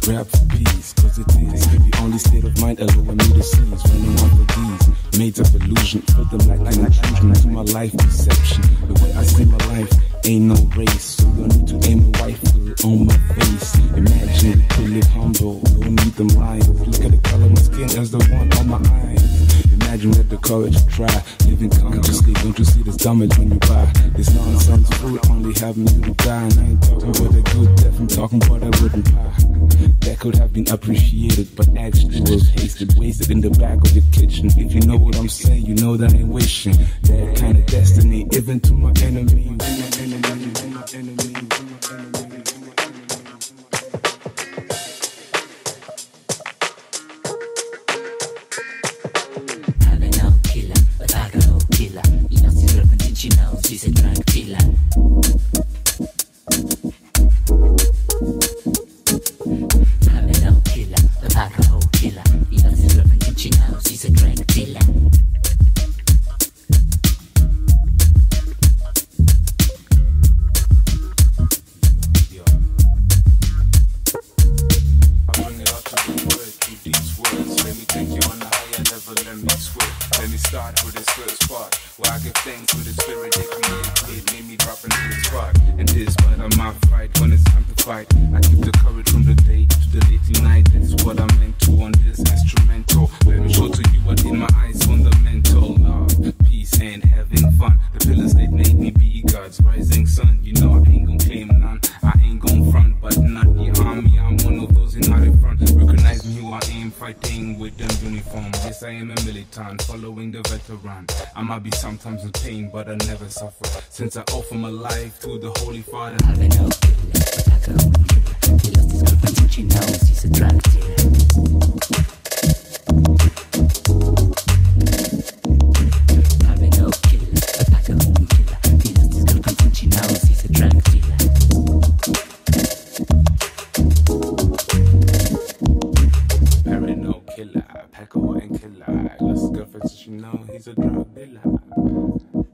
grab for peace, cause it is the only state of mind allowing me to seize. Running off of these made of illusion, felt them like an intrusion into my life perception. The way I see my life ain't no race, so you need to aim a rifle on my face. Imagine could live humble, don't need them lines. Look at the color of my skin as the one on my eyes. Imagine with the courage to try living consciously. Don't you see this damage when you buy this nonsense food? Only having you to die. And I ain't talking about a good death, I'm talking about a wooden pie. That could have been appreciated, but actually was hasted, wasted in the back of your kitchen. If you know what I'm saying, you know that I ain't wishing that kind of destiny, even to my enemy. My enemies, my nostri serpentici non si sei tranquilla Aveva un killer, paga un killer I nostri serpentici non si sei tranquilla I bring it up to the keep these words. Let me take you on a level, let me sweat. Let me start with this first part. Where I give thanks for the spirit that created, it made me drop into the spot. And this part of my fight, when it's time to fight. I keep the courage from the day to the late night. That's what I'm meant to on this instrumental. Let me show to you what in my eyes fundamental. Love, peace, and having fun. The pillars that made me be God's rising sun. You know I fighting with them uniform. Yes, I am a militant, following the veteran. I might be sometimes in pain, but I never suffer. Since I offer my life to the Holy Father. Aveva un killer, paga un killer I nostri serpentici non si sei tranquilla No, he's a drug dealer.